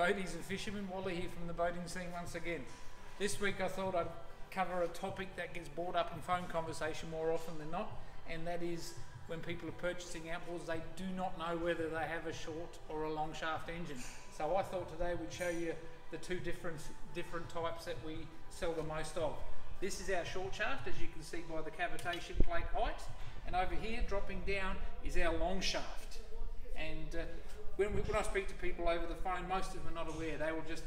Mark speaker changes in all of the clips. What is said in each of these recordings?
Speaker 1: boaties and fishermen, Wally here from the boating scene once again. This week I thought I'd cover a topic that gets brought up in phone conversation more often than not, and that is when people are purchasing outboards, they do not know whether they have a short or a long shaft engine. So I thought today we'd show you the two different different types that we sell the most of. This is our short shaft, as you can see by the cavitation plate height, and over here dropping down is our long shaft. And uh, when, we, when I speak to people over the phone, most of them are not aware. They will just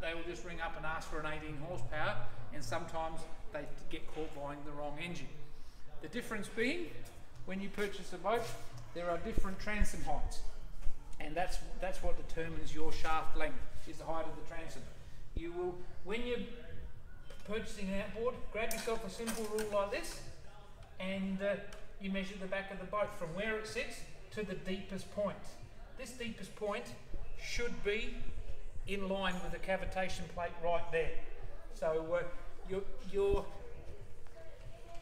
Speaker 1: they will just ring up and ask for an 18 horsepower, and sometimes they get caught buying the wrong engine. The difference being, when you purchase a boat, there are different transom heights, and that's that's what determines your shaft length is the height of the transom. You will, when you're purchasing an outboard, grab yourself a simple rule like this, and uh, you measure the back of the boat from where it sits to the deepest point. This deepest point should be in line with the cavitation plate right there. So uh, your, your,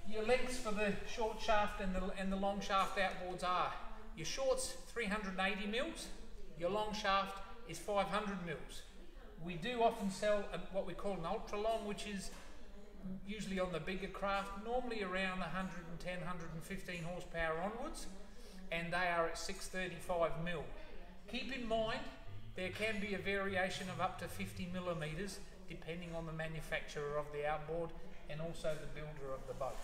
Speaker 1: your lengths for the short shaft and the, and the long shaft outboards are your short's 380 mils, your long shaft is 500 mils. We do often sell a, what we call an ultra long, which is usually on the bigger craft, normally around 110, 115 horsepower onwards, and they are at 635 mil. Keep in mind, there can be a variation of up to 50 millimetres depending on the manufacturer of the outboard and also the builder of the boat.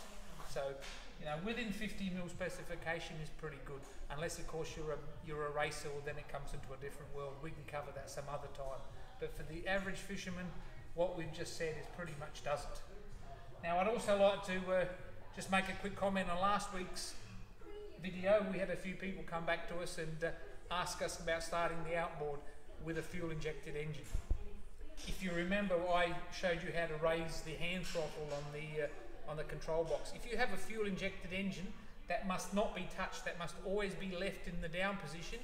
Speaker 1: So, you know, within 50 mil specification is pretty good, unless of course you're a, you're a racer, well then it comes into a different world. We can cover that some other time. But for the average fisherman, what we've just said is pretty much does it. Now I'd also like to uh, just make a quick comment on last week's video. We had a few people come back to us and uh, ask us about starting the outboard with a fuel injected engine. If you remember, I showed you how to raise the hand throttle on the uh, on the control box. If you have a fuel injected engine, that must not be touched. That must always be left in the down position.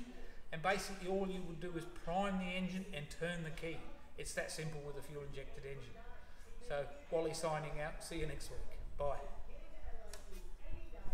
Speaker 1: And basically, all you will do is prime the engine and turn the key. It's that simple with a fuel injected engine. So, Wally signing out. See you next week. Bye.